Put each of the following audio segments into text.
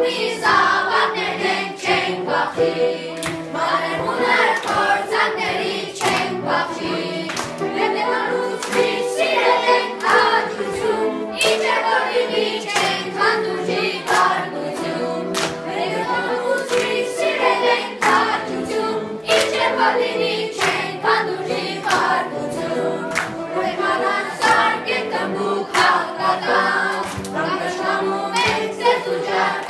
mwiza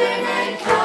heaven and come.